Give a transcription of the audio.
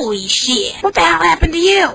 Holy shit. What the hell happened to you?